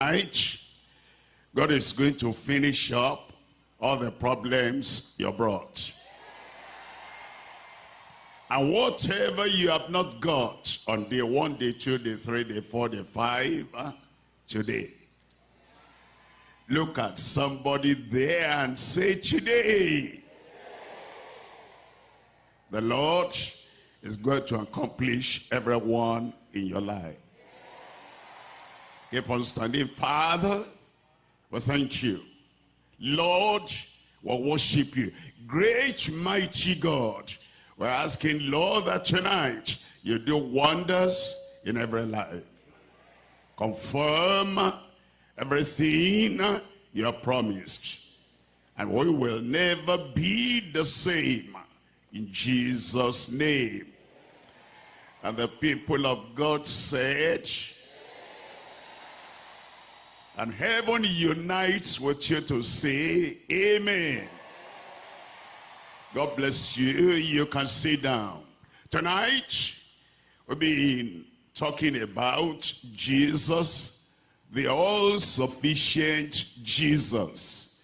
Tonight, God is going to finish up all the problems you brought. And whatever you have not got on day one, day two, day three, day four, day five, uh, today. Look at somebody there and say, today, the Lord is going to accomplish everyone in your life. Keep on standing. Father, we thank you. Lord, we worship you. Great, mighty God, we're asking, Lord, that tonight you do wonders in every life. Confirm everything you have promised. And we will never be the same. In Jesus' name. And the people of God said, and heaven unites with you to say, Amen. God bless you. You can sit down. Tonight, we've been talking about Jesus, the all-sufficient Jesus.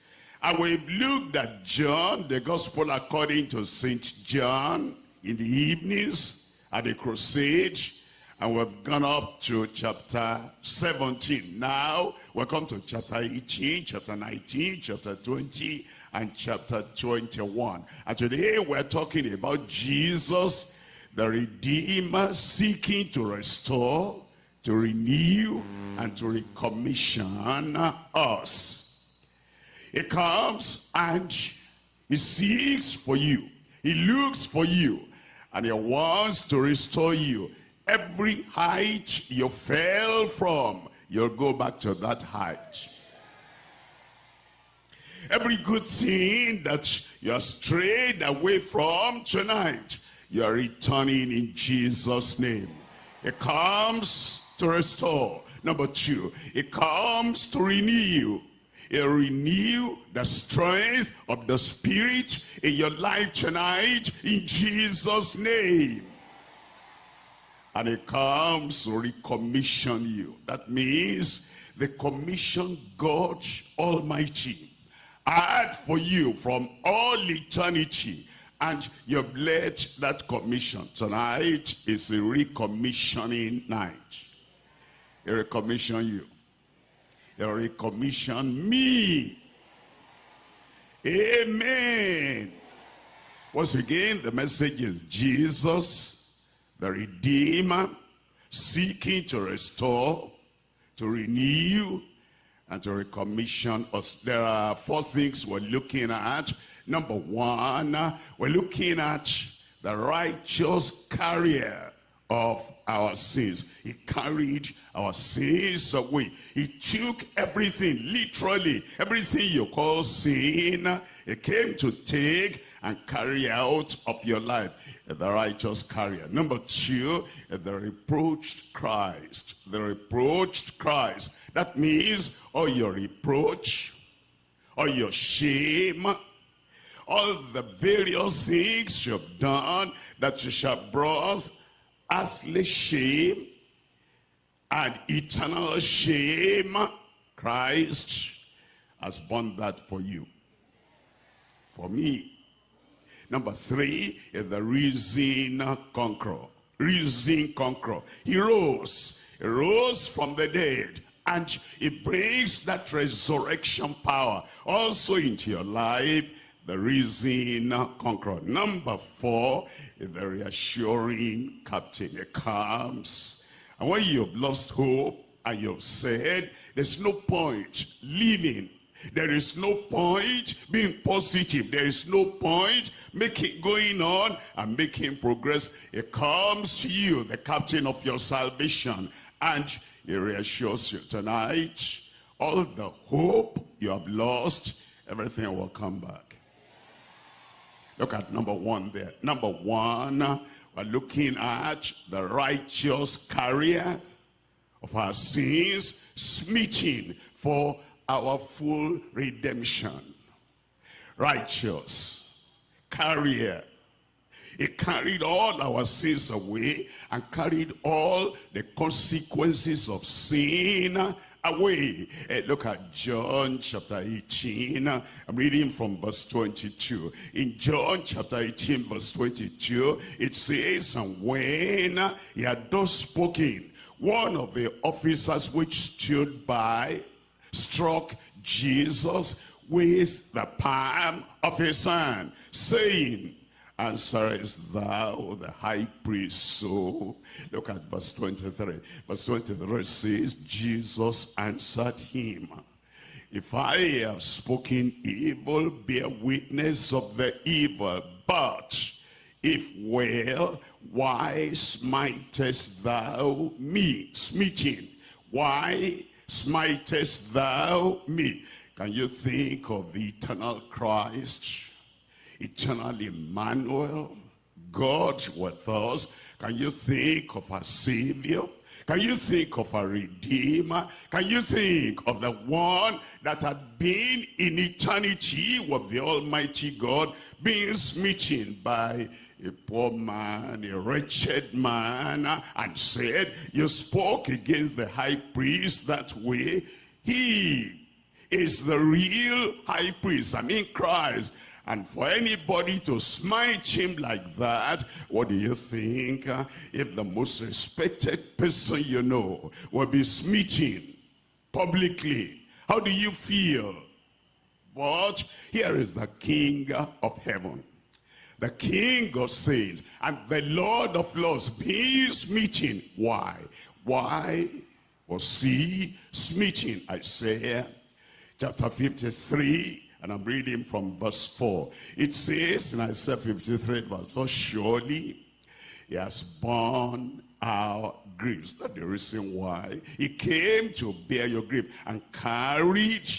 And we've looked at John, the gospel according to St. John, in the evenings at the crusade. And we've gone up to chapter 17. Now, we come to chapter 18, chapter 19, chapter 20, and chapter 21. And today we're talking about Jesus, the Redeemer, seeking to restore, to renew, and to recommission us. He comes and he seeks for you. He looks for you. And he wants to restore you. Every height you fell from, you'll go back to that height. Every good thing that you strayed away from tonight, you are returning in Jesus' name. It comes to restore. Number two, it comes to renew. It renew the strength of the spirit in your life tonight in Jesus' name. And it comes to recommission you. That means the commission God Almighty had for you from all eternity. And you've led that commission. Tonight is a recommissioning night. He recommission you. He recommission me. Amen. Once again, the message is Jesus, the Redeemer, seeking to restore, to renew, and to recommission us. There are four things we're looking at. Number one, we're looking at the righteous carrier of our sins. He carried our sins away. He took everything, literally, everything you call sin. He came to take and carry out of your life. The righteous carrier. Number two, the reproached Christ. The reproached Christ. That means all your reproach, all your shame, all the various things you've done that you shall brought earthly shame and eternal shame, Christ has borne that for you. For me. Number three is the risen conqueror. Risen conqueror. He rose. He rose from the dead. And it brings that resurrection power also into your life, the risen conqueror. Number four is the reassuring captain. He comes. And when you've lost hope and you've said, there's no point living. There is no point being positive. There is no point making going on and making progress. It comes to you, the captain of your salvation. And he reassures you tonight, all the hope you have lost, everything will come back. Look at number one there. Number one, we're looking at the righteous carrier of our sins, smitten for our full redemption. Righteous carrier he carried all our sins away and carried all the consequences of sin away. Uh, look at John chapter 18. I'm reading from verse 22. In John chapter 18 verse 22, it says, And when he had thus spoken, one of the officers which stood by struck Jesus with the palm of his hand, saying, answerest thou the high priest so? Look at verse 23 verse 23 says jesus answered him if i have spoken evil bear witness of the evil but if well why smitest thou me smiting why smitest thou me can you think of the eternal christ eternal Emmanuel, God with us. Can you think of a Savior? Can you think of a Redeemer? Can you think of the one that had been in eternity with the Almighty God, being smitten by a poor man, a wretched man, and said, you spoke against the high priest that way. He is the real high priest, I mean Christ. And for anybody to smite him like that, what do you think? If the most respected person you know will be smitten publicly, how do you feel? But here is the King of heaven, the King of saints, and the Lord of lords being smitten. Why? Why was he smitten? Isaiah chapter 53 and I'm reading from verse 4. It says in Isaiah 53 verse 4, Surely he has borne our griefs. That's the reason why he came to bear your grief and carried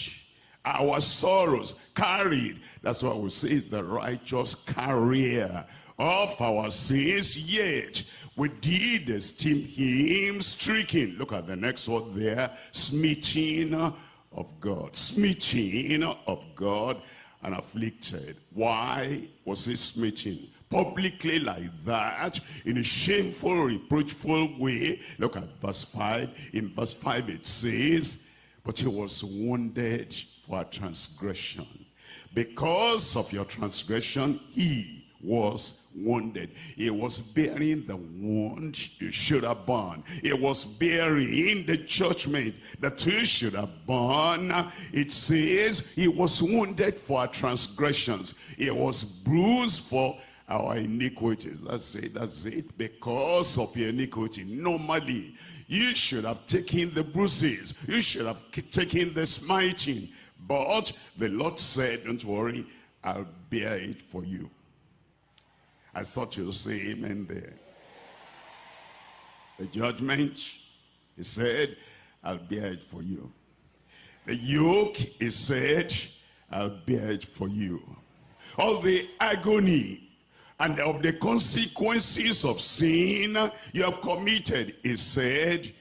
our sorrows. Carried. That's why we say the righteous carrier of our sins. Yet we did esteem him stricken. Look at the next word there. Smitten of God, smitten of God and afflicted. Why was he smitten? Publicly like that, in a shameful, reproachful way. Look at verse 5. In verse 5 it says, But he was wounded for a transgression. Because of your transgression, he was wounded. He was bearing the wound you should have borne. He was bearing the judgment that you should have borne. It says he was wounded for our transgressions. He was bruised for our iniquities. That's it, that's it. Because of your iniquity. Normally, you should have taken the bruises. You should have taken the smiting. But the Lord said, don't worry, I'll bear it for you. I thought you'd say amen there. The judgment, he said, I'll bear it for you. The yoke, he said, I'll bear it for you. All the agony and of the consequences of sin you have committed, he said,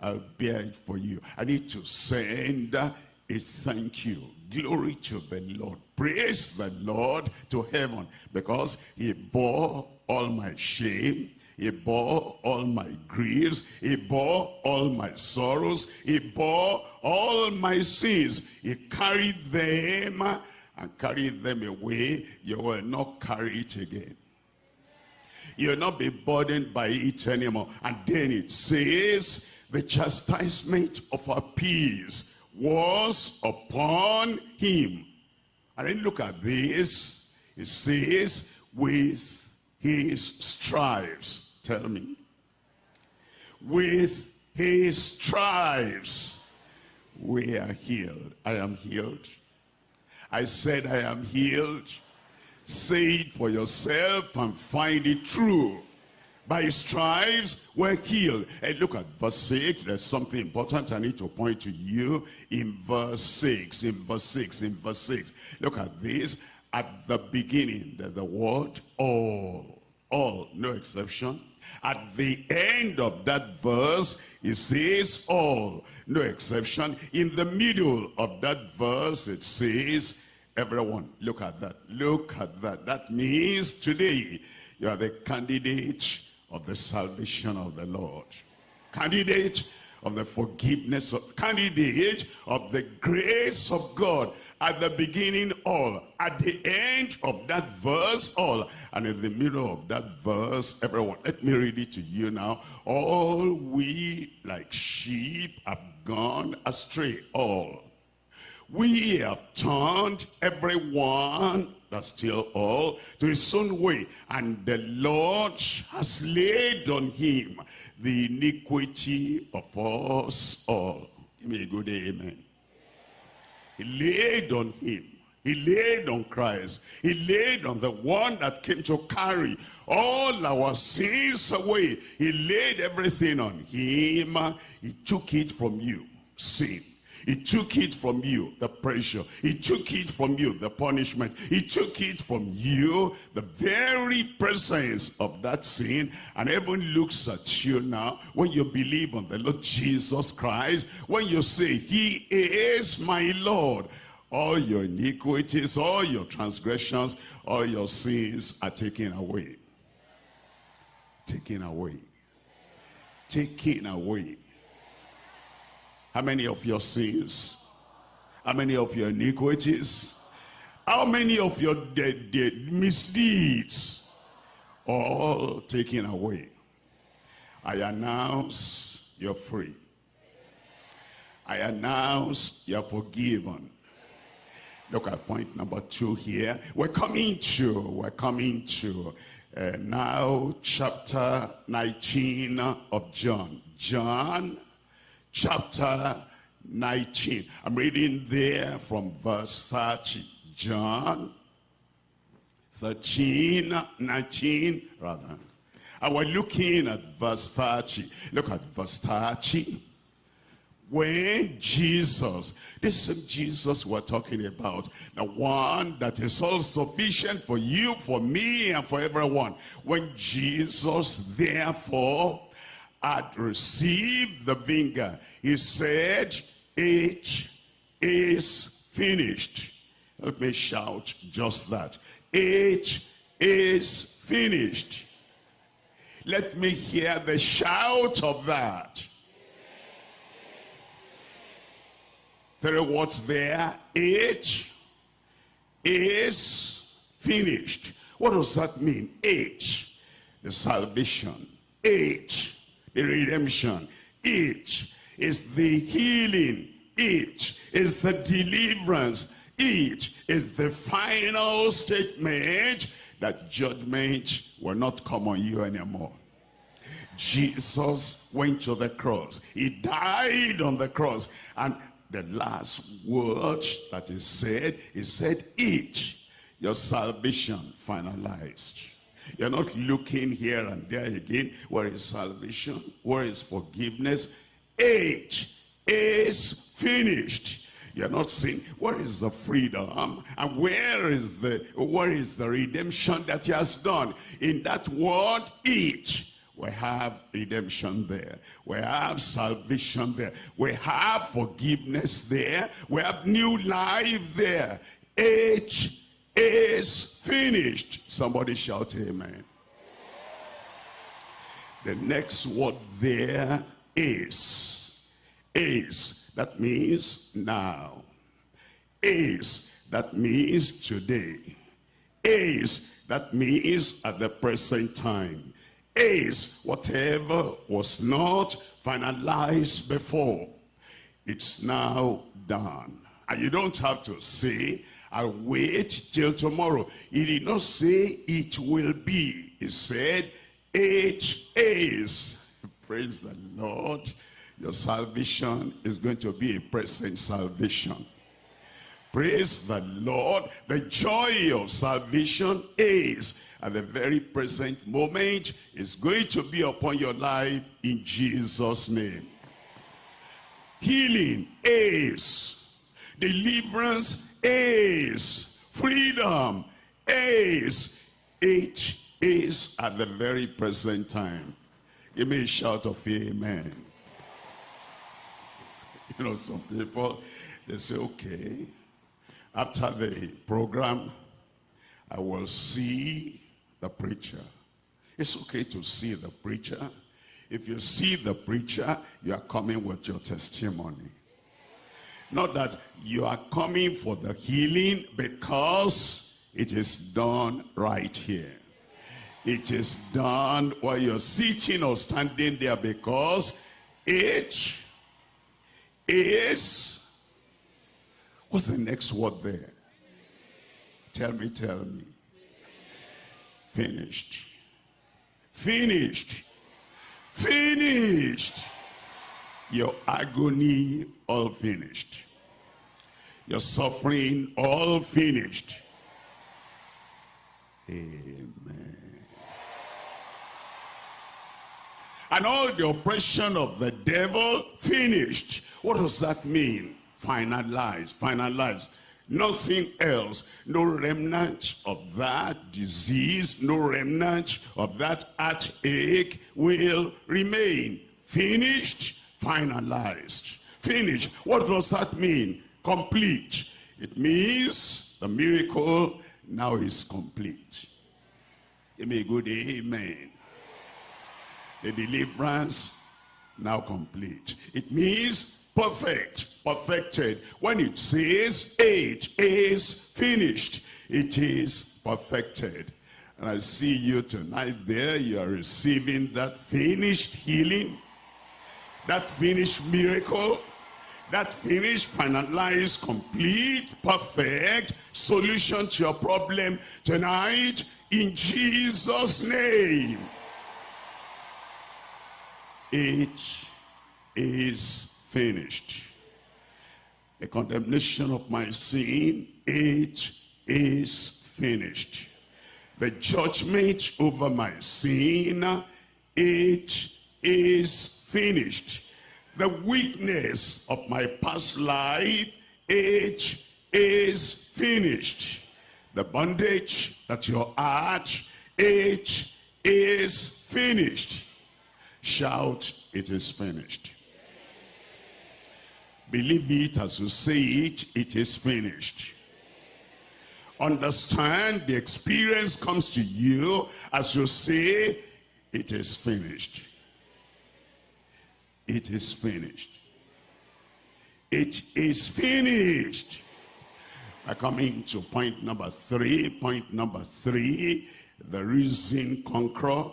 I'll bear it for you. I need to send a thank you Glory to the Lord. Praise the Lord to heaven because he bore all my shame. He bore all my griefs. He bore all my sorrows. He bore all my sins. He carried them and carried them away. You will not carry it again. You will not be burdened by it anymore. And then it says, the chastisement of our peace was upon him. And then look at this. It says, with his stripes. Tell me. With his stripes we are healed. I am healed. I said I am healed. Say it for yourself and find it true by his stripes were healed. And look at verse 6. There's something important I need to point to you in verse 6. In verse 6. In verse 6. Look at this. At the beginning, there's the word all. All. No exception. At the end of that verse, it says all. No exception. In the middle of that verse, it says everyone. Look at that. Look at that. That means today you are the candidate of the salvation of the Lord. Candidate of the forgiveness of candidate of the grace of God at the beginning all at the end of that verse all and in the middle of that verse everyone let me read it to you now all we like sheep have gone astray all we have turned everyone that's still all to his own way and the lord has laid on him the iniquity of us all give me a good amen he laid on him he laid on Christ. He laid on the one that came to carry all our sins away. He laid everything on him. He took it from you, sin. He took it from you, the pressure. He took it from you, the punishment. He took it from you, the very presence of that sin. And heaven looks at you now when you believe on the Lord Jesus Christ. When you say, he is my Lord. All your iniquities, all your transgressions, all your sins are taken away. Taken away. Taken away how many of your sins? How many of your iniquities? How many of your dead, dead misdeeds? All taken away. I announce you're free. I announce you're forgiven. Look at point number two here. We're coming to, we're coming to uh, now chapter 19 of John. John chapter 19. I'm reading there from verse 30. John 13, 19, rather. And we're looking at verse 30. Look at verse 30. When Jesus, this is Jesus we're talking about, the one that is all sufficient for you, for me, and for everyone. When Jesus, therefore, had received the vinegar, he said, it is finished. Let me shout just that. It is finished. Let me hear the shout of that. Three words there. It is finished. What does that mean? It, the salvation. It, the redemption. It is the healing. It is the deliverance. It is the final statement that judgment will not come on you anymore. Jesus went to the cross. He died on the cross. And the last word that he said, he said, it, your salvation finalized. You're not looking here and there again. Where is salvation? Where is forgiveness? It is finished. You're not saying, where is the freedom? And where is the where is the redemption that he has done? In that word, it. We have redemption there. We have salvation there. We have forgiveness there. We have new life there. It is finished. Somebody shout amen. The next word there is. Is. That means now. Is. That means today. Is. That means at the present time. Is. Whatever was not finalized before. It's now done. And you don't have to say, I'll wait till tomorrow. He did not say it will be. He said it is. Praise the Lord. Your salvation is going to be a present salvation. Praise the Lord. The joy of salvation is at the very present moment is going to be upon your life in Jesus' name. Healing is. Deliverance is. Freedom is. It is at the very present time. Give me a shout of amen. You know, some people, they say, okay, after the program, I will see the preacher. It's okay to see the preacher. If you see the preacher, you are coming with your testimony. Not that you are coming for the healing because it is done right here. It is done while you're sitting or standing there because it is. What's the next word there? Tell me, tell me. Finished. Finished. Finished. Your agony all finished. Your suffering all finished. Amen. And all the oppression of the devil finished. What does that mean? Finalized, finalized. Nothing else. No remnant of that disease, no remnant of that heartache will remain. Finished, finalized. Finished. What does that mean? Complete. It means the miracle now is complete. Give me a good amen. The deliverance now complete. It means perfect, perfected. When it says it is finished, it is perfected. And I see you tonight there, you are receiving that finished healing, that finished miracle, that finished, finalized, complete, perfect solution to your problem tonight in Jesus' name. It is finished. The condemnation of my sin, it is finished. The judgment over my sin, it is finished. The weakness of my past life, it is finished. The bondage that you're at, it is finished. Shout, it is finished. Believe it as you say it, it is finished. Understand the experience comes to you as you say, it is finished. It is finished. It is finished. I come into point number three. Point number three, the risen conqueror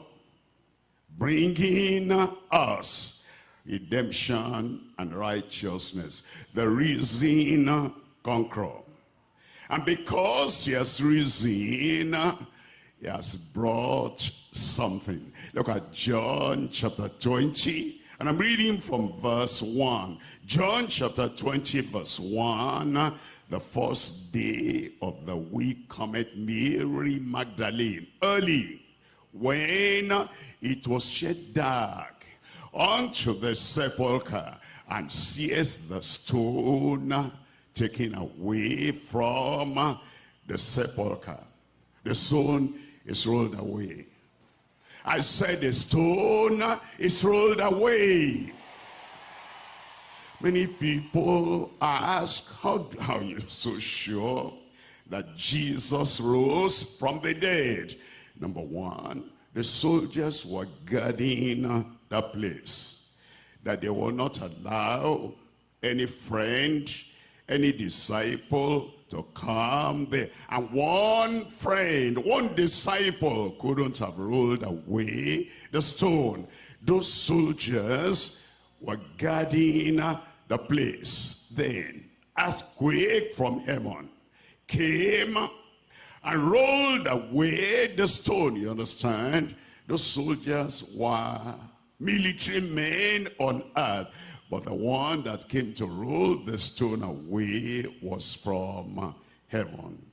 bringing us redemption and righteousness. The risen conqueror. And because he has risen, he has brought something. Look at John chapter 20. And I'm reading from verse 1. John chapter 20 verse 1. The first day of the week cometh Mary Magdalene early when it was yet dark unto the sepulchre and sees the stone taken away from the sepulchre. The stone is rolled away. I said the stone is rolled away. Many people ask, how, are you so sure that Jesus rose from the dead? Number one, the soldiers were guarding the place. That they will not allow any friend, any disciple to come there. And one friend, one disciple couldn't have rolled away the stone. Those soldiers were guarding the place. Then, earthquake from heaven came and rolled away the stone. You understand? Those soldiers were military men on earth. But the one that came to roll the stone away was from heaven.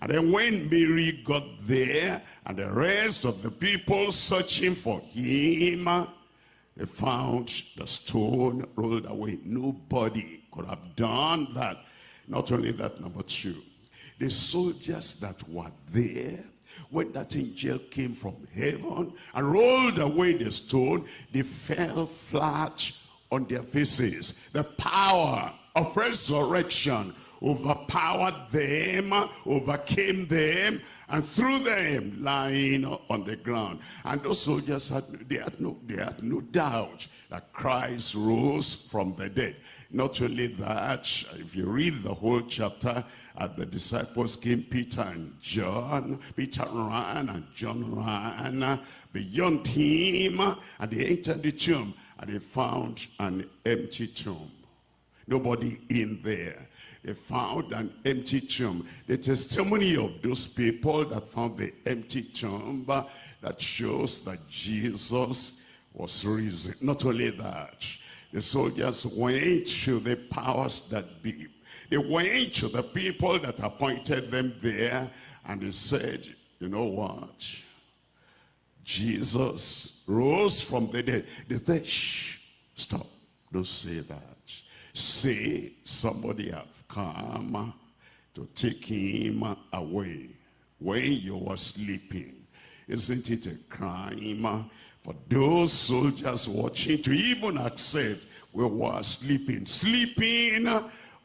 And then when Mary got there and the rest of the people searching for him, they found the stone rolled away. Nobody could have done that. Not only that, number two, the soldiers that were there, when that angel came from heaven and rolled away the stone, they fell flat on their faces. The power of resurrection overpowered them, overcame them, and threw them lying on the ground. And those soldiers had they had no they had no doubt that Christ rose from the dead. Not only that, if you read the whole chapter, uh, the disciples came, Peter and John. Peter ran and John ran beyond him, and they entered the tomb, and they found an empty tomb. Nobody in there. They found an empty tomb. The testimony of those people that found the empty tomb that shows that Jesus was risen. Not only that, the soldiers went to the powers that be. They went to the people that appointed them there and they said, you know what? Jesus rose from the dead. They said, shh, stop, don't say that. Say somebody have come to take him away when you were sleeping. Isn't it a crime for those soldiers watching to even accept we were sleeping, sleeping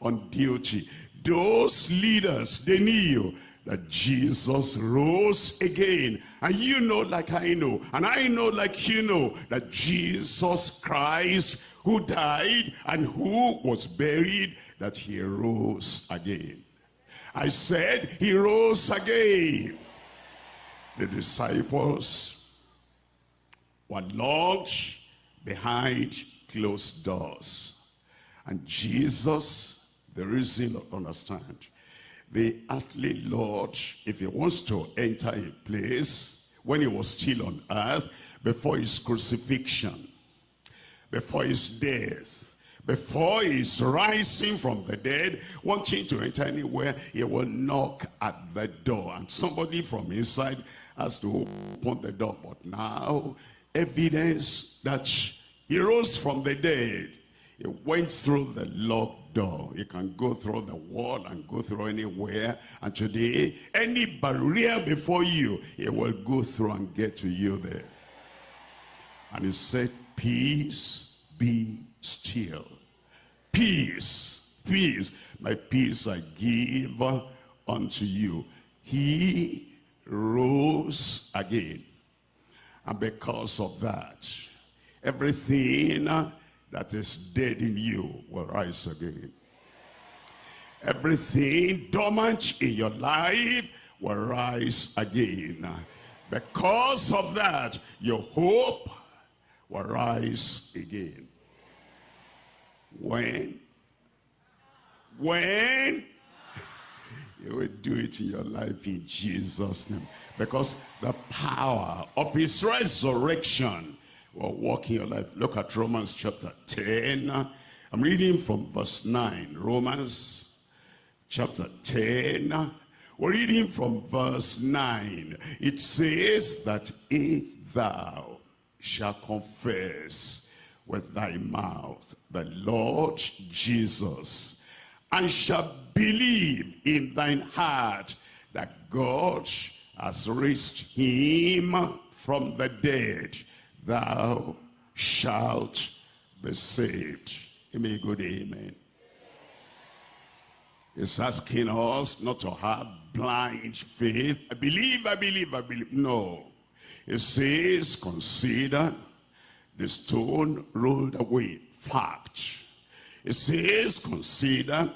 on duty. Those leaders, they knew that Jesus rose again. And you know like I know, and I know like you know, that Jesus Christ who died and who was buried, that he rose again. I said he rose again. The disciples were locked behind closed doors. And Jesus, the reason to understand, the earthly Lord, if he wants to enter a place when he was still on earth, before his crucifixion, before his death, before he's rising from the dead, wanting to enter anywhere, he will knock at the door. And somebody from inside has to open the door. But now, evidence that he rose from the dead. He went through the locked door. He can go through the wall and go through anywhere. And today, any barrier before you, he will go through and get to you there. And he said, peace be still. Peace, peace. My peace I give unto you. He rose again. And because of that, everything that is dead in you will rise again. Everything dormant in your life will rise again. Because of that, your hope will rise again. When? When? You will do it in your life in Jesus' name. Because the power of his resurrection will walk in your life. Look at Romans chapter 10. I'm reading from verse 9. Romans chapter 10. We're reading from verse 9. It says that if thou shalt confess with thy mouth the Lord Jesus and shall believe in thine heart that God has raised him from the dead thou shalt be saved. Give me a good amen. It's asking us not to have blind faith. I believe, I believe, I believe. No. It says, consider the stone rolled away. Fact. It says, consider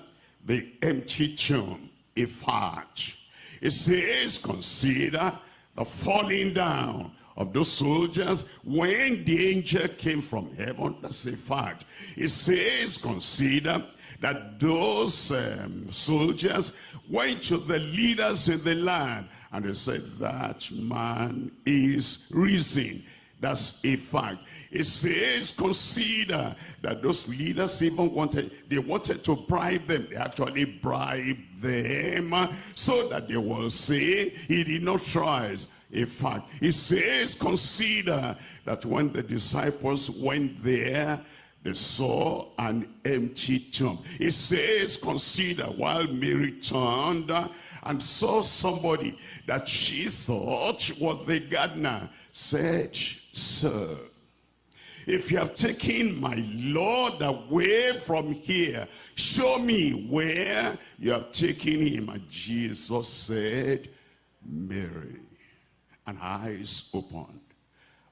the empty tomb. A fact. It says, consider the falling down of those soldiers when the angel came from heaven. That's a fact. It says, consider that those um, soldiers went to the leaders in the land and they said, that man is risen. That's a fact. It says, consider that those leaders even wanted, they wanted to bribe them. They actually bribed them so that they will say, he did not try a fact. It says, consider that when the disciples went there, they saw an empty tomb. It says, consider while Mary turned and saw somebody that she thought was the gardener, said, Sir, if you have taken my Lord away from here, show me where you have taken him. And Jesus said, Mary. And her eyes opened.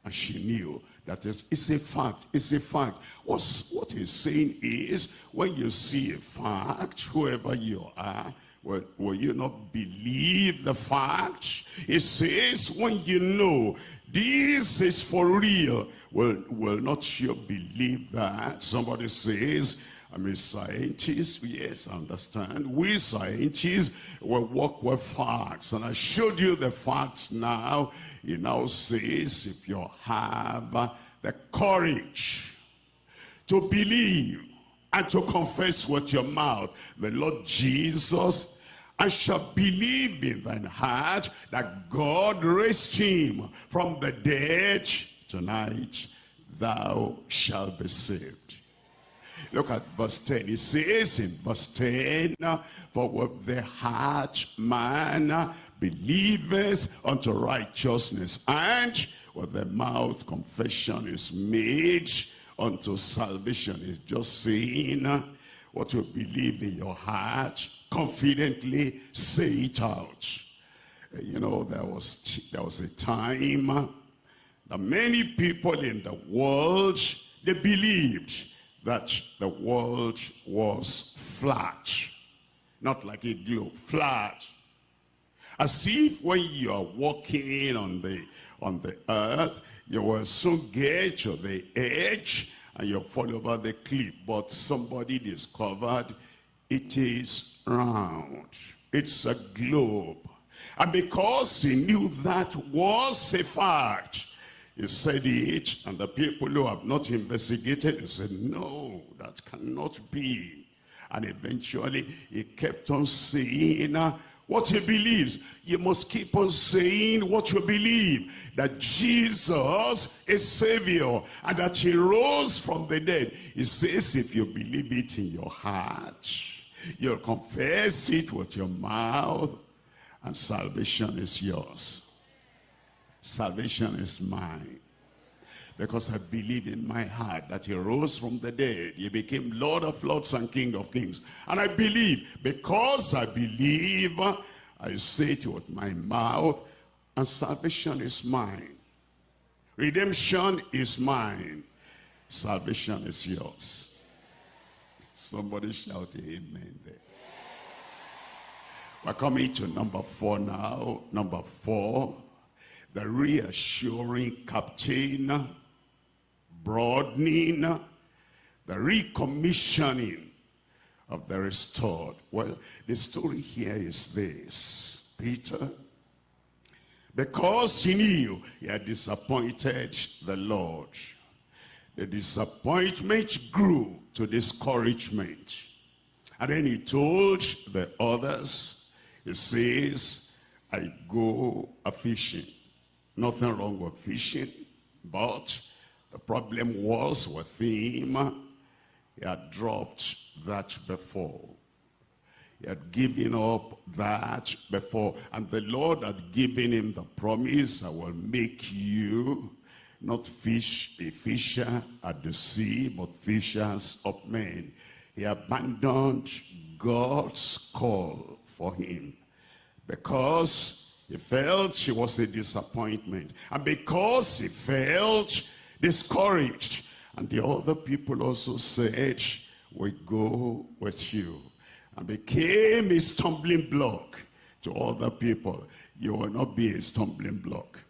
And she knew that it's a fact. It's a fact. What's, what he's saying is, when you see a fact, whoever you are, well, will you not believe the fact? It says, when you know this is for real, will, will not you believe that? Somebody says, I'm a scientist. Yes, I understand. We scientists will work with facts. And I showed you the facts now. He now says, if you have the courage to believe and to confess with your mouth the Lord Jesus and shall believe in thine heart that God raised him from the dead tonight thou shalt be saved Look at verse 10. It says in verse 10, For with the heart man believeth unto righteousness, and with the mouth confession is made unto salvation. It's just saying what you believe in your heart, confidently say it out. You know, there was, there was a time that many people in the world, they believed that the world was flat. Not like a globe, flat. As if when you are walking on the, on the earth, you will soon get to the edge and you fall over the cliff. But somebody discovered it is round. It's a globe. And because he knew that was a fact, he said it, and the people who have not investigated, he said, no, that cannot be. And eventually, he kept on saying uh, what he believes. You must keep on saying what you believe. That Jesus is Savior, and that he rose from the dead. He says, if you believe it in your heart, you'll confess it with your mouth, and salvation is yours salvation is mine. Because I believe in my heart that he rose from the dead. He became Lord of lords and King of kings. And I believe, because I believe, I say it with my mouth, and salvation is mine. Redemption is mine. Salvation is yours. Somebody shout amen there. We're coming to number four now. Number four the reassuring captain, broadening, the recommissioning of the restored. Well, the story here is this. Peter, because he knew he had disappointed the Lord, the disappointment grew to discouragement. And then he told the others, he says, I go a fishing. Nothing wrong with fishing, but the problem was with him, he had dropped that before. He had given up that before. And the Lord had given him the promise, I will make you not fish a fisher at the sea, but fishers of men. He abandoned God's call for him because he felt she was a disappointment. And because he felt discouraged, and the other people also said, we go with you. And became a stumbling block to other people. You will not be a stumbling block.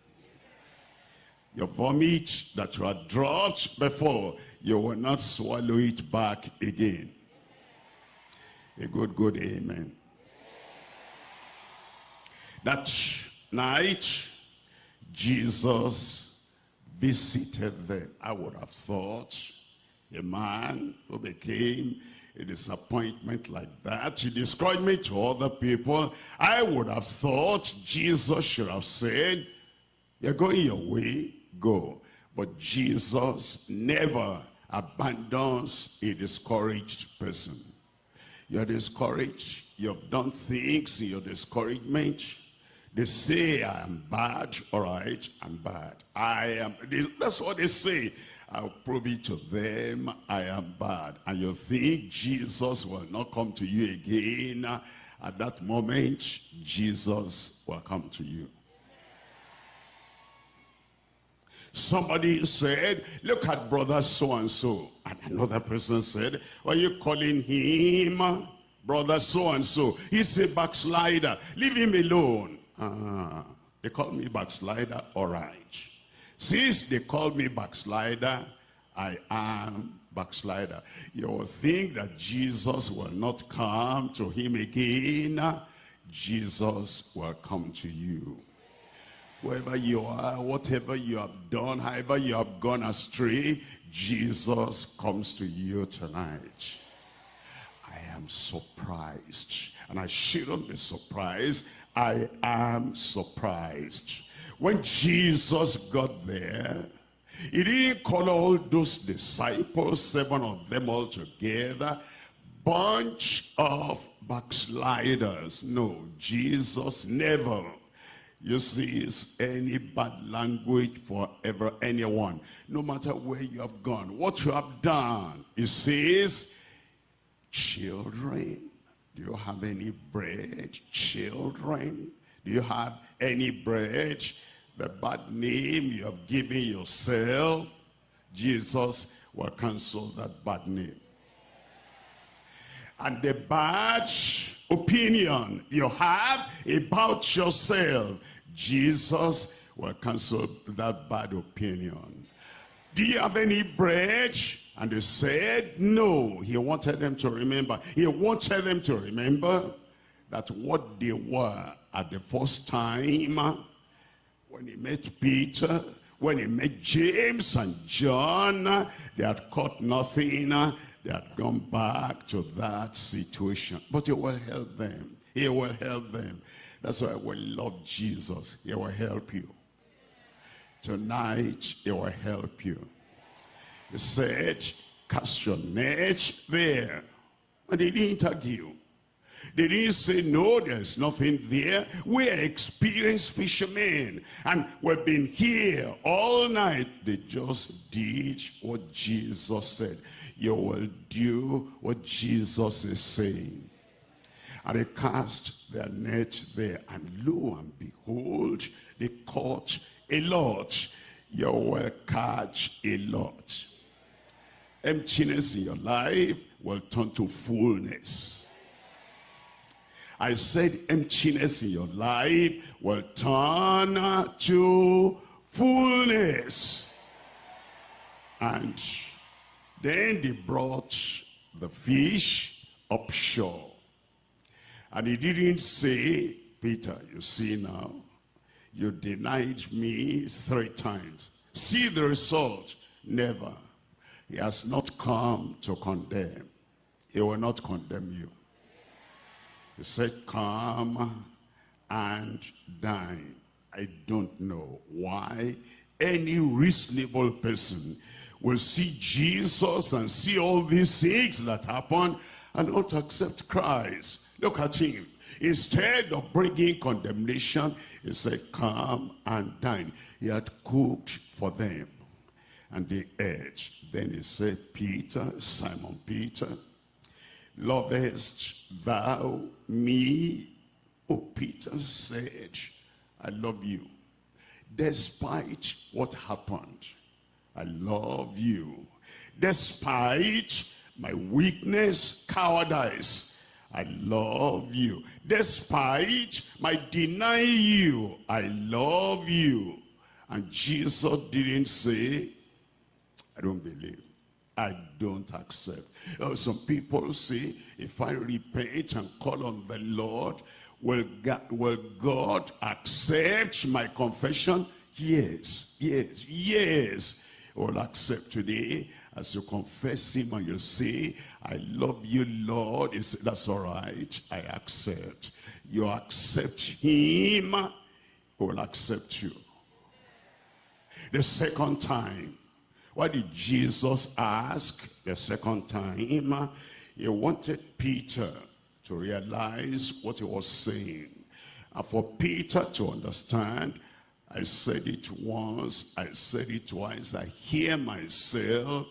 Your vomit that you had dropped before, you will not swallow it back again. A good, good amen. That night, Jesus visited them. I would have thought a man who became a disappointment like that, he described me to other people. I would have thought Jesus should have said, you're going your way, go. But Jesus never abandons a discouraged person. You're discouraged. You've done things in your discouragement. They say I am bad, all right, I'm bad. I am, that's what they say. I'll prove it to them I am bad. And you think Jesus will not come to you again. At that moment, Jesus will come to you. Somebody said, look at brother so-and-so. And another person said, are you calling him brother so-and-so? He's a backslider. Leave him alone. Ah, they call me backslider, all right. Since they call me backslider, I am backslider. You will think that Jesus will not come to him again. Jesus will come to you. Wherever you are, whatever you have done, however you have gone astray, Jesus comes to you tonight. I am surprised. And I shouldn't be surprised. I am surprised. When Jesus got there, he didn't call all those disciples, seven of them all together, bunch of backsliders. No, Jesus never uses any bad language for ever anyone. No matter where you have gone, what you have done. He says, children, do you have any bread? Children, do you have any bread? the bad name you have given yourself, Jesus will cancel that bad name. And the bad opinion you have about yourself, Jesus will cancel that bad opinion. Do you have any bread? And they said, no. He wanted them to remember. He wanted them to remember that what they were at the first time when he met Peter, when he met James and John, they had caught nothing. They had gone back to that situation. But he will help them. He will help them. That's why we love Jesus. He will help you. Tonight, he will help you. He said, cast your net there. And he didn't argue. They didn't say, no, there's nothing there. We're experienced fishermen. And we've been here all night. They just did what Jesus said. You will do what Jesus is saying. And they cast their net there. And lo and behold, they caught a lot. You will catch a lot. Emptiness in your life will turn to fullness I said emptiness in your life will turn to fullness. And then they brought the fish up shore. And he didn't say, Peter, you see now, you denied me three times. See the result. Never. He has not come to condemn. He will not condemn you. He said, come and dine. I don't know why any reasonable person will see Jesus and see all these things that happen and not accept Christ. Look at him. Instead of bringing condemnation, he said, come and dine. He had cooked for them. And they ate. Then he said, Peter, Simon Peter, lovest thou me? Oh, Peter said, I love you. Despite what happened, I love you. Despite my weakness, cowardice, I love you. Despite my deny you, I love you. And Jesus didn't say, I don't believe. I don't accept. Uh, some people say, if I repent and call on the Lord, will God, will God accept my confession? Yes, yes, yes. Will accept today as you confess him and you say, I love you, Lord. You say, That's all right. I accept. You accept him, will accept you. The second time, why did Jesus ask the second time? He wanted Peter to realize what he was saying. And for Peter to understand, I said it once, I said it twice, I hear myself,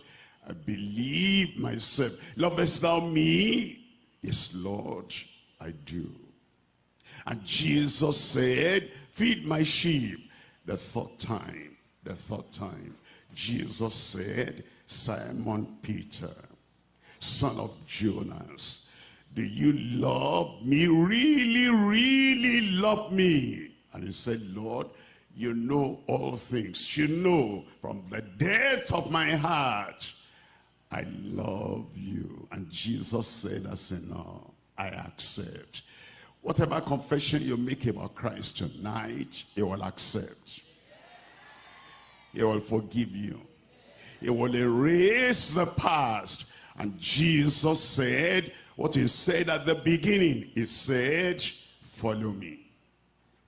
I believe myself. Lovest thou me? Yes, Lord, I do. And Jesus said, feed my sheep. The third time, the third time, Jesus said, Simon Peter, son of Jonas, do you love me? Really, really love me? And he said, Lord, you know all things. You know from the depth of my heart, I love you. And Jesus said, I said, no, I accept. Whatever confession you make about Christ tonight, he will accept. He will forgive you. He will erase the past. And Jesus said, what he said at the beginning, he said, follow me.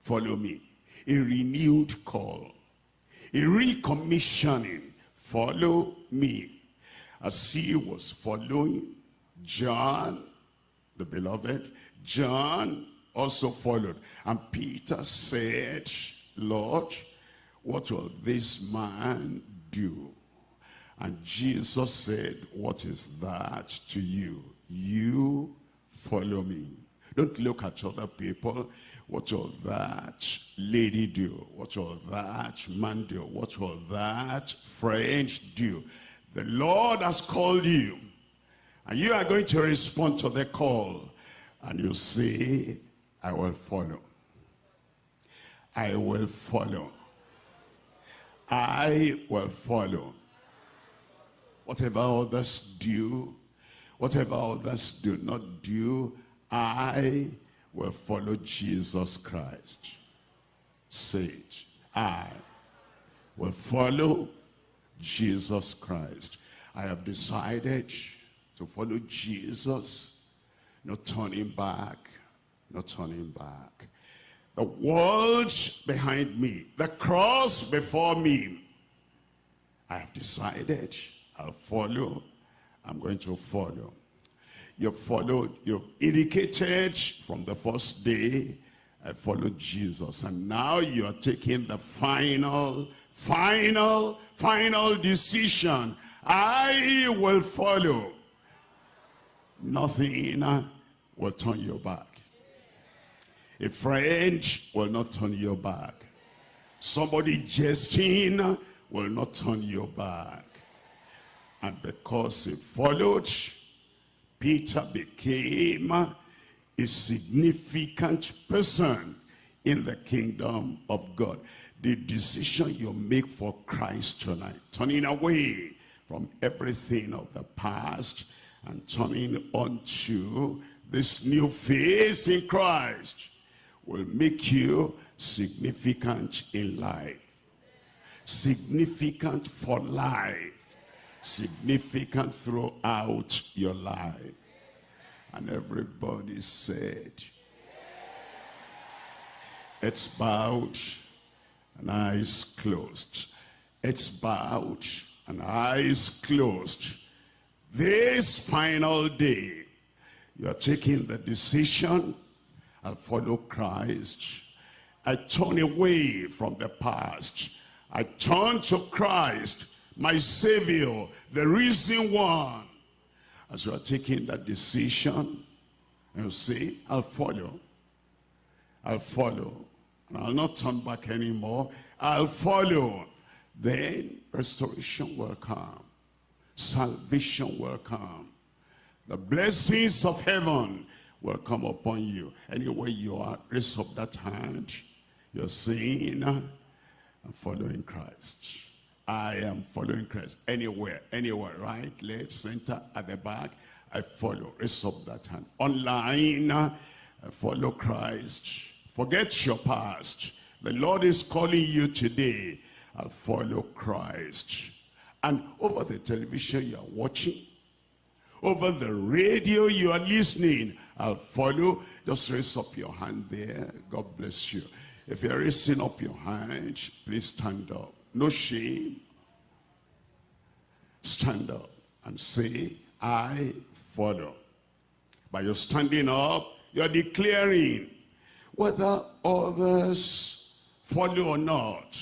Follow me. A renewed call. A recommissioning. Follow me. As he was following John, the beloved, John also followed. And Peter said, Lord, what will this man do? And Jesus said, what is that to you? You follow me. Don't look at other people. What will that lady do? What will that man do? What will that friend do? The Lord has called you. And you are going to respond to the call. And you say, I will follow. I will follow. I will follow. Whatever others do, whatever others do not do, I will follow Jesus Christ. Say it. I will follow Jesus Christ. I have decided to follow Jesus, not turning back, not turning back. The world behind me, the cross before me. I have decided I'll follow. I'm going to follow. You've followed, you've indicated from the first day, I followed Jesus. And now you are taking the final, final, final decision. I will follow. Nothing will turn you back. A friend will not turn your back. Somebody jesting will not turn your back. And because he followed, Peter became a significant person in the kingdom of God. The decision you make for Christ tonight, turning away from everything of the past and turning onto this new face in Christ will make you significant in life. Significant for life. Significant throughout your life. And everybody said, it's bowed and eyes closed. It's bowed and eyes closed. This final day, you're taking the decision I follow Christ. I turn away from the past. I turn to Christ, my Savior, the risen one. As you are taking that decision, you say, I'll follow. I'll follow. And I'll not turn back anymore. I'll follow. Then restoration will come. Salvation will come. The blessings of heaven will come upon you. Anywhere you are, raise up that hand. You're saying, I'm following Christ. I am following Christ. Anywhere, anywhere, right, left, center, at the back, I follow. Raise up that hand. Online, I follow Christ. Forget your past. The Lord is calling you today. I follow Christ. And over the television you are watching, over the radio you are listening, I'll follow. Just raise up your hand there. God bless you. If you're raising up your hand, please stand up. No shame. Stand up and say, I follow. By your standing up, you're declaring whether others follow or not,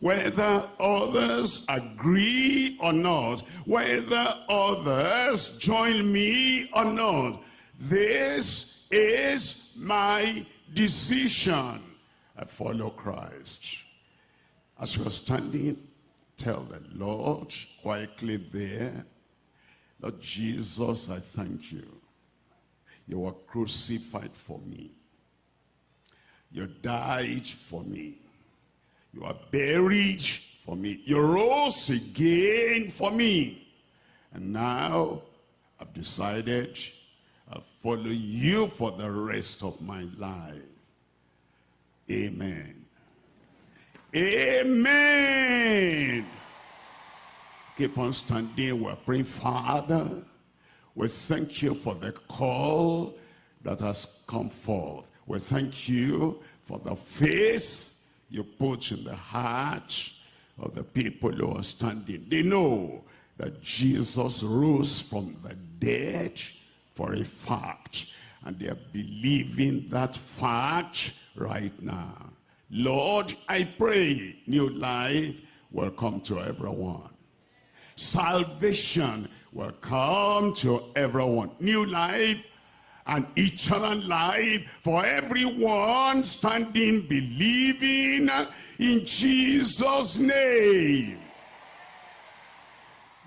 whether others agree or not, whether others join me or not. This is my decision. I follow Christ. As you're standing, tell the Lord quietly there, Lord Jesus, I thank you. You were crucified for me. You died for me. You are buried for me. You rose again for me. And now I've decided I'll follow you for the rest of my life. Amen. Amen. Keep on standing. We're praying, Father. We thank you for the call that has come forth. We thank you for the faith you put in the heart of the people who are standing. They know that Jesus rose from the dead for a fact. And they are believing that fact right now. Lord, I pray new life will come to everyone. Salvation will come to everyone. New life and eternal life for everyone standing believing in Jesus' name.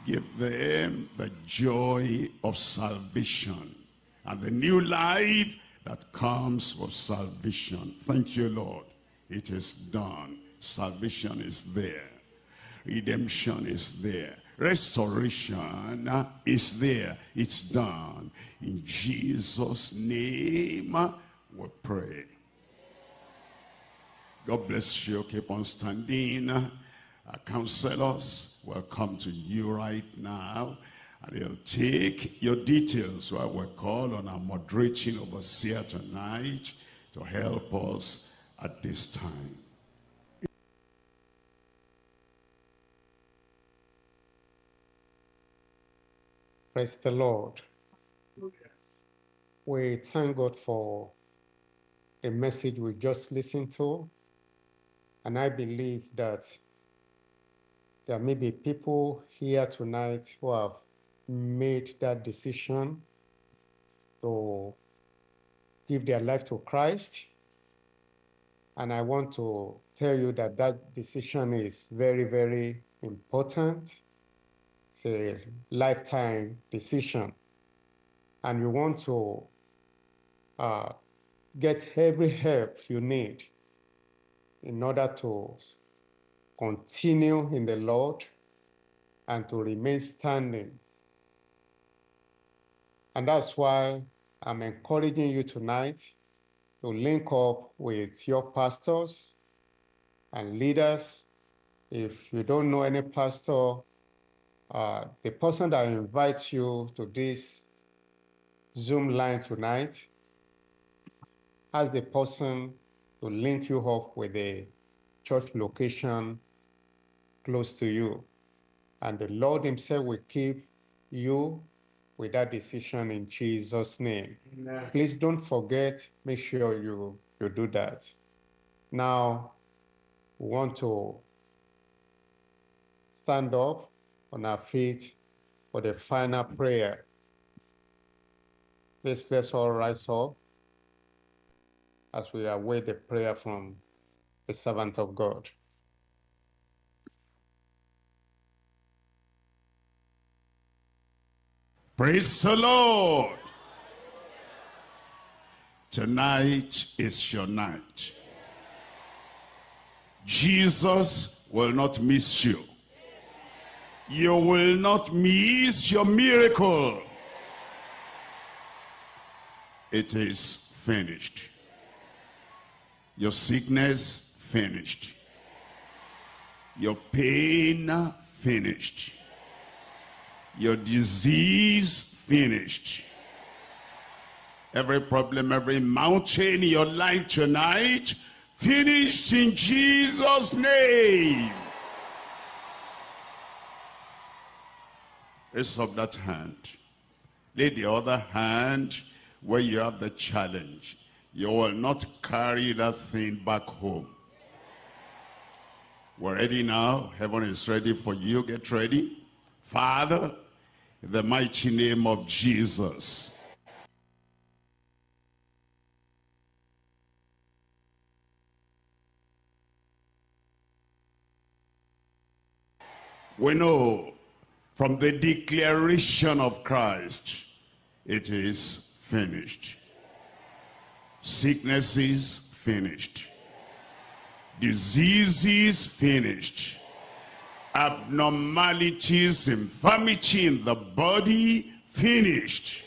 Give them the joy of salvation and the new life that comes with salvation. Thank you, Lord. It is done. Salvation is there. Redemption is there. Restoration is there. It's done. In Jesus' name ah, we pray. God bless you. Keep on standing. Ah, our counselors will come to you right now. And they'll take your details. So I will call on our moderating overseer tonight to help us at this time. Praise the Lord. We thank God for a message we just listened to. And I believe that there may be people here tonight who have made that decision to give their life to Christ and I want to tell you that that decision is very, very important. It's a lifetime decision. And you want to uh, get every help you need in order to continue in the Lord and to remain standing. And that's why I'm encouraging you tonight to link up with your pastors and leaders. If you don't know any pastor, uh, the person that invites you to this Zoom line tonight, ask the person to link you up with a church location close to you. And the Lord himself will keep you with that decision in Jesus' name. Amen. Please don't forget, make sure you, you do that. Now, we want to stand up on our feet for the final prayer. Please let's all rise up as we await the prayer from the servant of God. Praise the Lord. Tonight is your night. Jesus will not miss you. You will not miss your miracle. It is finished. Your sickness finished. Your pain finished your disease finished. Every problem, every mountain in your life tonight, finished in Jesus' name. Raise up that hand. Lay the other hand where you have the challenge. You will not carry that thing back home. We're ready now. Heaven is ready for you. Get ready. Father, in the mighty name of Jesus. We know from the declaration of Christ, it is finished. Sicknesses finished. Diseases finished. Abnormalities, infirmity in the body finished.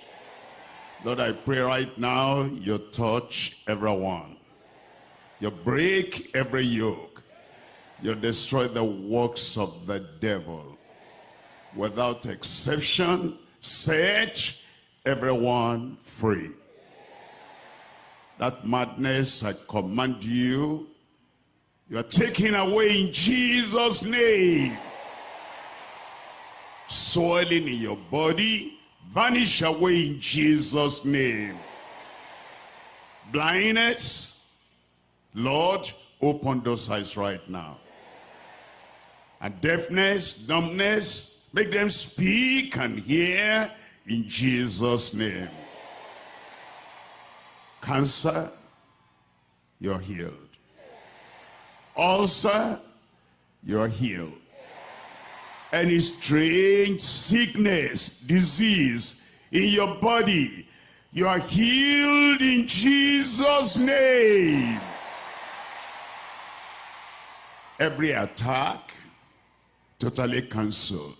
Lord, I pray right now you touch everyone. You break every yoke. You destroy the works of the devil. Without exception, set everyone free. That madness, I command you, you are taken away in Jesus' name. Swelling in your body, vanish away in Jesus' name. Blindness, Lord, open those eyes right now. And deafness, dumbness, make them speak and hear in Jesus' name. Cancer, you're healed. Ulcer, you're healed. Any strange sickness, disease in your body, you are healed in Jesus' name. Every attack, totally cancelled.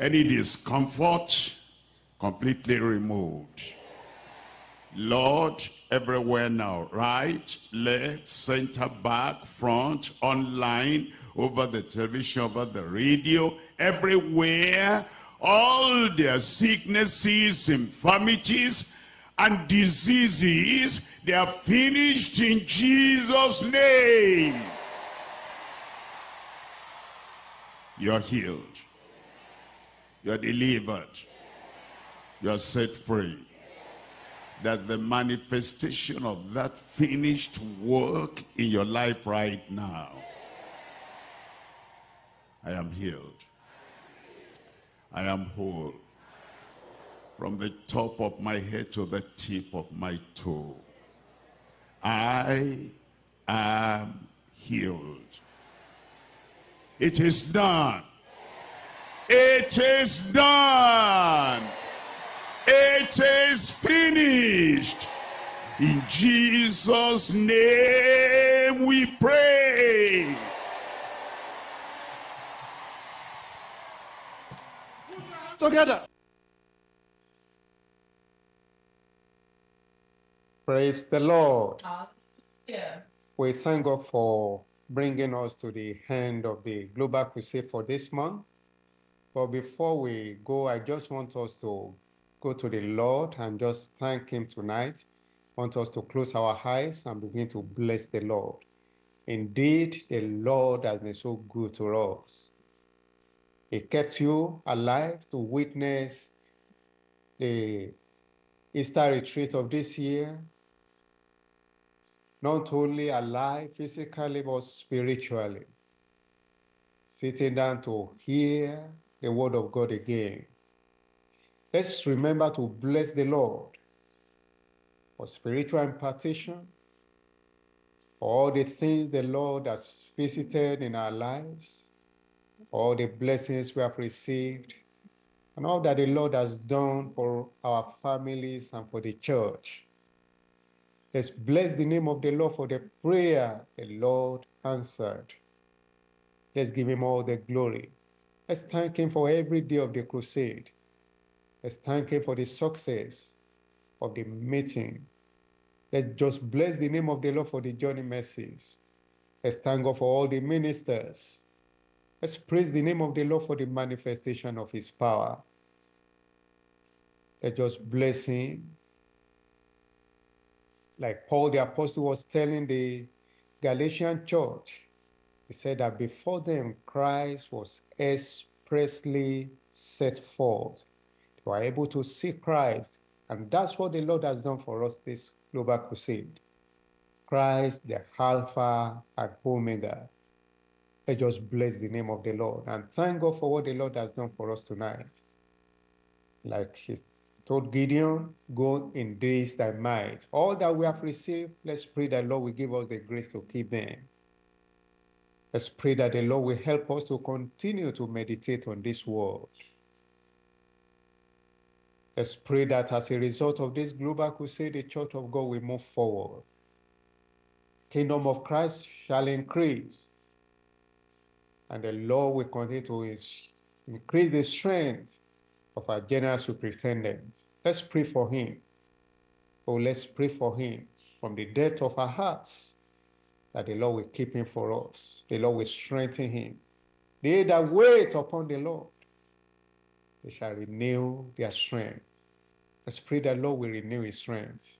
Any discomfort, completely removed. Lord, everywhere now, right, left, center, back, front, online, over the television, over the radio, everywhere, all their sicknesses, infirmities, and diseases, they are finished in Jesus' name. You're healed. You're delivered. You're set free that the manifestation of that finished work in your life right now. I am healed. I am whole. From the top of my head to the tip of my toe. I am healed. It is done. It is done. It is finished. In Jesus' name we pray. Together. Praise the Lord. Yeah. We thank God for bringing us to the end of the Global Crusade for this month. But before we go, I just want us to go to the Lord and just thank Him tonight. I want us to close our eyes and begin to bless the Lord. Indeed, the Lord has been so good to us. He kept you alive to witness the Easter retreat of this year. Not only alive physically, but spiritually. Sitting down to hear the word of God again. Let's remember to bless the Lord for spiritual impartation, for all the things the Lord has visited in our lives, all the blessings we have received, and all that the Lord has done for our families and for the church. Let's bless the name of the Lord for the prayer the Lord answered. Let's give him all the glory. Let's thank him for every day of the crusade. Let's thank him for the success of the meeting. Let's just bless the name of the Lord for the journey mercies. Let's thank God for all the ministers. Let's praise the name of the Lord for the manifestation of his power. Let's just bless him. Like Paul the apostle was telling the Galatian church, he said that before them Christ was expressly set forth. They were able to see Christ, and that's what the Lord has done for us this global crusade. Christ, the Alpha and Omega, Let's just bless the name of the Lord and thank God for what the Lord has done for us tonight. Like he told Gideon, go in this thy might. All that we have received, let's pray that the Lord will give us the grace to keep them. Let's pray that the Lord will help us to continue to meditate on this word. Let's pray that as a result of this global crusade, the church of God will move forward. Kingdom of Christ shall increase. And the Lord will continue to increase the strength of our general superintendent. Let's pray for him. Oh, let's pray for him from the depth of our hearts that the Lord will keep him for us. The Lord will strengthen him. They that wait upon the Lord, they shall renew their strength. Let's pray that Lord will renew his strength.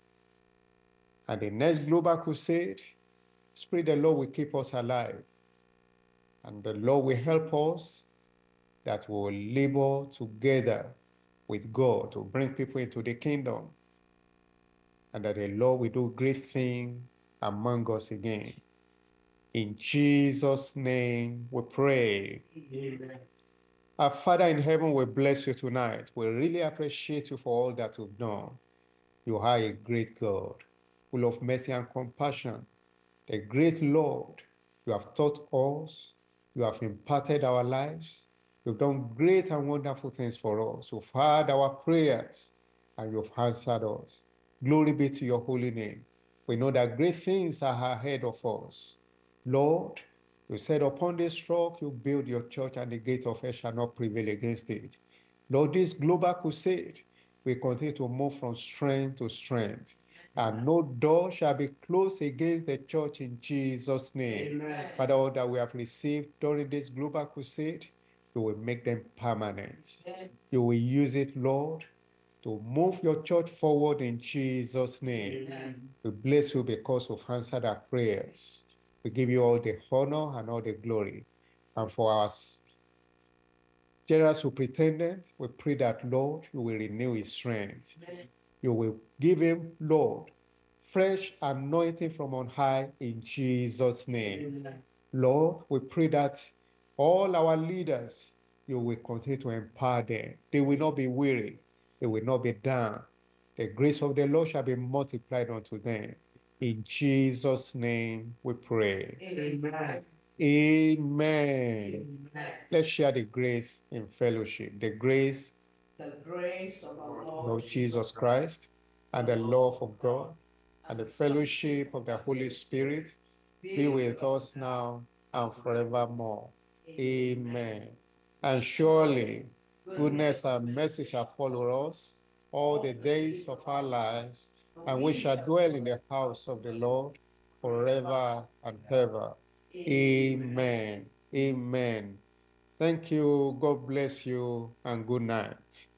And the next global crusade, let's pray the Lord will keep us alive. And the Lord will help us that we will labor together with God to bring people into the kingdom. And that the Lord will do great things among us again. In Jesus' name we pray. Amen. Our Father in heaven, we bless you tonight. We really appreciate you for all that you've done. You are a great God, full of mercy and compassion. The great Lord, you have taught us, you have imparted our lives, you've done great and wonderful things for us. You've heard our prayers and you've answered us. Glory be to your holy name. We know that great things are ahead of us. Lord, you said, Upon this rock you build your church, and the gate of hell shall not prevail against it. Lord, this global crusade will continue to move from strength to strength. And no door shall be closed against the church in Jesus' name. Amen. Father, all that we have received during this global crusade, you will make them permanent. Amen. You will use it, Lord, to move your church forward in Jesus' name. Amen. We bless you because you've answered our prayers. We give you all the honor and all the glory. And for our general superintendent, we pray that, Lord, you will renew his strength. You will give him, Lord, fresh anointing from on high in Jesus' name. Amen. Lord, we pray that all our leaders, you will continue to empower them. They will not be weary. They will not be down. The grace of the Lord shall be multiplied unto them. In Jesus' name we pray. Amen. Amen. Amen. Let's share the grace in fellowship. The grace, the grace of our Lord, Lord Jesus Christ, and the love of God, and the fellowship of the Holy Spirit be with us now and forevermore. Amen. And surely goodness and mercy shall follow us all the days of our lives and we shall dwell in the house of the Lord forever and ever. Amen. Amen. Thank you. God bless you and good night.